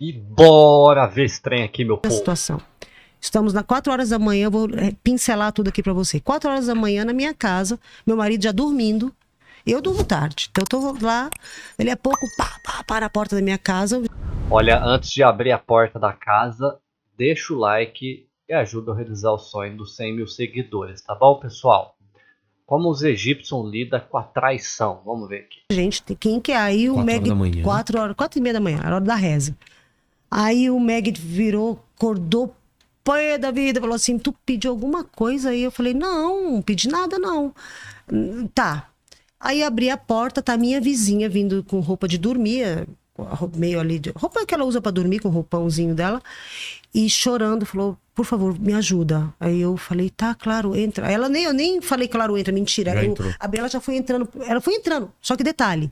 E bora ver esse trem aqui, meu a povo. situação. Estamos na 4 horas da manhã, eu vou é, pincelar tudo aqui pra você. 4 horas da manhã na minha casa, meu marido já dormindo. Eu durmo tarde. Então eu tô lá, ele é pouco, pá, pá, para a porta da minha casa. Olha, antes de abrir a porta da casa, deixa o like e ajuda a realizar o sonho dos 100 mil seguidores, tá bom, pessoal? Como os egípcios lidam com a traição? Vamos ver aqui. Gente, quem que é? Aí o Quatro Meg. horas da manhã. 4 horas, 4 e meia da manhã, a hora da reza. Aí o Meg virou, acordou pé da vida, falou assim: Tu pediu alguma coisa aí? Eu falei: Não, não pedi nada, não. "Hum, Tá. Aí abri a porta, tá minha vizinha vindo com roupa de dormir, meio ali, de, roupa que ela usa pra dormir, com o roupãozinho dela, e chorando, falou: Por favor, me ajuda. Aí eu falei: Tá, claro, entra. Ela nem, eu nem falei, claro, entra, mentira. Já Eu- entrou. a Bela já foi entrando, ela foi entrando. Só que detalhe: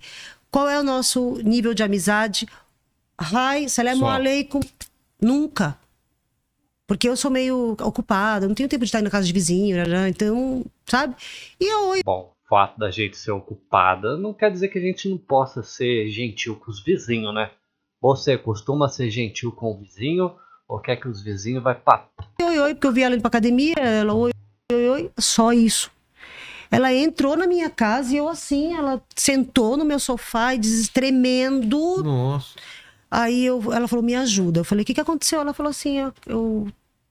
qual é o nosso nível de amizade? Hi, salam aleikum. Nunca. Porque eu sou meio ocupada, não tenho tempo de estar indo na casa de vizinho, né, então, sabe? E eu, oi. Bom, o fato da gente ser ocupada não quer dizer que a gente não possa ser gentil com os vizinhos, né? Você costuma ser gentil com o vizinho ou quer que os vizinhos vai pra oi, oi, porque eu vi ela indo pra academia, ela oi, oi, oi, só isso. Ela entrou na minha casa e eu assim, ela sentou no meu sofá e diz, tremendo. Nossa. Aí eu, ela falou, me ajuda. Eu falei, o que, que aconteceu? Ela falou assim, eu, eu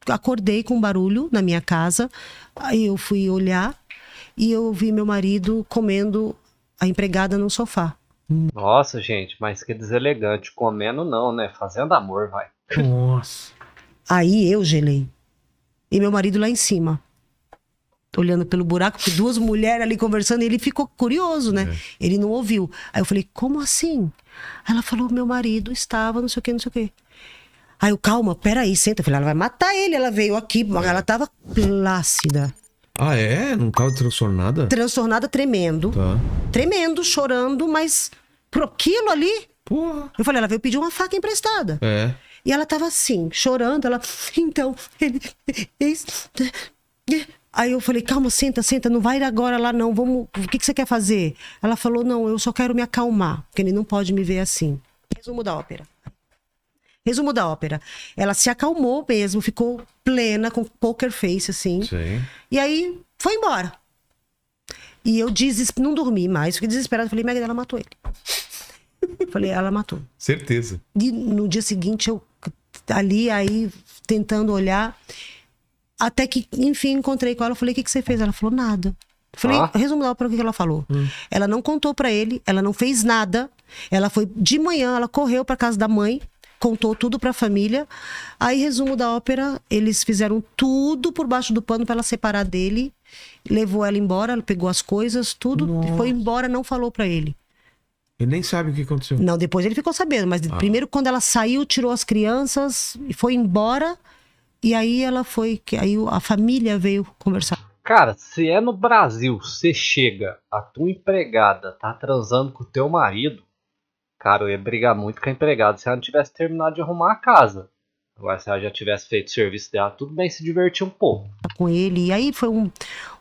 acordei com um barulho na minha casa, aí eu fui olhar e eu vi meu marido comendo a empregada no sofá. Nossa, gente, mas que deselegante. Comendo não, né? Fazendo amor, vai. Nossa. Aí eu gelei. E meu marido lá em cima. Olhando pelo buraco, porque duas mulheres ali conversando, e ele ficou curioso, né? Ele não ouviu. Aí eu falei, como assim? Ela falou, meu marido estava, não sei o que, não sei o que. Aí eu, calma, peraí, senta. Eu falei, ela vai matar ele. Ela veio aqui, ela tava plácida, Ah, é? Não tava transtornada? transtornada, tremendo. Tá. Tremendo, chorando, mas pro aquilo ali. Porra. Eu falei, ela veio pedir uma faca emprestada. É. E ela tava assim, chorando. Ela, então, ele. Aí eu falei, calma, senta, senta, não vai agora lá não, vamos, o que, que você quer fazer? Ela falou, não, eu só quero me acalmar, porque ele não pode me ver assim. Resumo da ópera. Resumo da ópera. Ela se acalmou mesmo, ficou plena, com poker face, assim. Sim. E aí, foi embora. E eu deses... não dormi mais, fiquei desesperada. Falei, Meg, ela matou ele. falei, ela matou. Certeza. E no dia seguinte eu ali aí tentando olhar até que enfim encontrei com ela, falei: "O que que você fez?" Ela falou: "Nada". Falei: Ah. "Resumo da ópera o que ela falou". Ela não contou pra ele, ela não fez nada. Ela foi de manhã, ela correu pra casa da mãe, contou tudo pra família. Aí resumo da ópera, eles fizeram tudo por baixo do pano pra ela separar dele. Levou ela embora, ela pegou as coisas, tudo, e foi embora, não falou pra ele. Ele nem sabe o que aconteceu. Não, depois ele ficou sabendo, mas primeiro quando ela saiu, tirou as crianças e foi embora. E aí ela foi, aí a família veio conversar. Cara, se é no Brasil, você chega, a tua empregada tá transando com o teu marido, cara, eu ia brigar muito com a empregada se ela não tivesse terminado de arrumar a casa. Agora, se ela já tivesse feito o serviço dela, tudo bem se divertir um pouco. com ele. E aí foi um-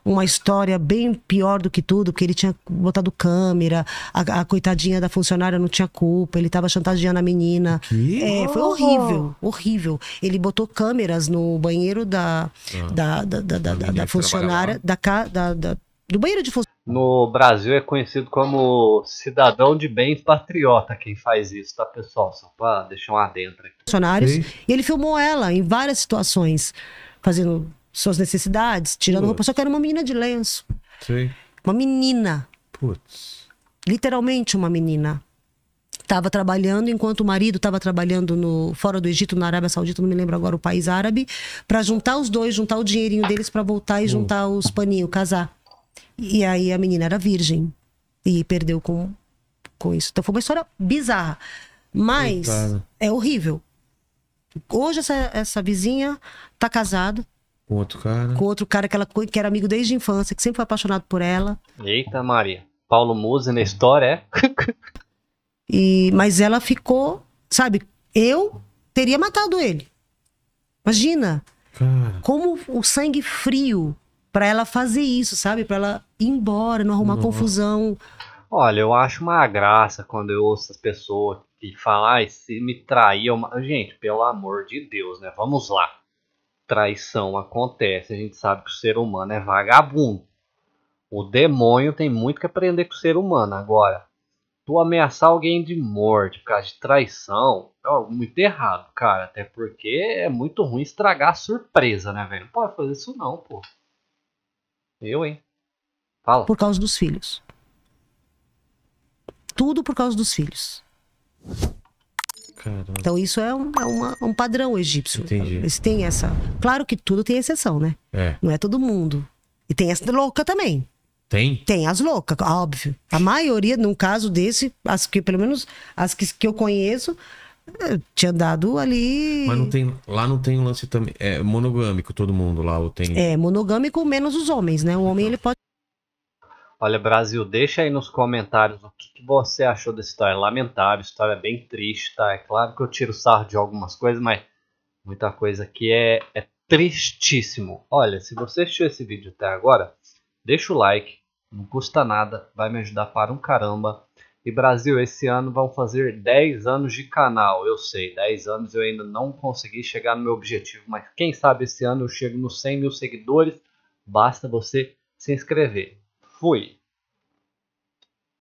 uma história bem pior do que tudo, porque ele tinha botado câmera, a, a coitadinha da funcionária não tinha culpa, ele tava chantageando a menina. Que? É, foi horrível, horrível. Ele botou câmeras no banheiro da, da, da, da, da- da que funcionária, da, ca- da, da- do banheiro de No Brasil é conhecido como cidadão de bem patriota quem faz isso, tá, pessoal? Só pra deixar um adentro aqui. funcionários. Sim. E ele filmou ela em várias situações, fazendo suas necessidades, tirando Putz. roupa. Só que era uma menina de lenço. Sei. Uma menina. Putz. literalmente uma menina. Estava trabalhando enquanto o marido estava trabalhando no fora do Egito, na Arábia Saudita, não me lembro agora o país árabe, para juntar os dois, juntar o dinheirinho deles para voltar e juntar os paninhos, casar. E aí a menina era virgem e perdeu com com isso. Então foi uma história bizarra, mas Coitada. é horrível. Hoje essa, essa vizinha tá casada Com outro cara. com outro cara que, ela, que era amigo desde a infância, que sempre foi apaixonado por ela. Eita, Maria. Paulo Musi na história, é? E, mas ela ficou, sabe? Eu teria matado ele. Imagina Cara. como o sangue frio pra ela fazer isso, sabe? Pra ela ir embora, não arrumar Nossa. confusão. Olha, eu acho uma graça quando eu ouço as pessoas que fala, ai, se me trair, eu... ma-" gente, pelo amor de Deus, né? Vamos lá. Traição acontece, a gente sabe que o ser humano é vagabundo. O demônio tem muito que aprender com o ser humano. Agora, tu ameaçar alguém de morte por causa de traição é algo muito errado, cara. Até porque é muito ruim estragar a surpresa, né, velho? Não pode fazer isso não, pô. Eu, hein? Fala. Por causa dos filhos. Tudo por causa dos filhos. Caramba. Então isso é um, é uma- um padrão egípcio. Entendi. Eles têm essa. Claro que tudo tem exceção, né? É. Não é todo mundo. E tem essa louca também. Tem? Tem as loucas, óbvio. A maioria, num caso desse, as que, pelo menos as que, que eu conheço, tinha dado ali. Mas não tem. Lá não tem um lance também. É monogâmico todo mundo lá, ou tem. É, monogâmico menos os homens, né? O homem ele pode. Olha, Brasil, deixa aí nos comentários o que, que você achou dessa história. Lamentável, história bem triste, tá? É claro que eu tiro sarro de algumas coisas, mas muita coisa aqui é, é tristíssimo. Olha, se você assistiu esse vídeo até agora, deixa o like, não custa nada, vai me ajudar para um caramba. E Brasil, esse ano vão fazer 10 anos de canal. Eu sei, 10 anos eu ainda não consegui chegar no meu objetivo, mas quem sabe esse ano eu chego nos 100 mil seguidores. Basta você se inscrever. Fui!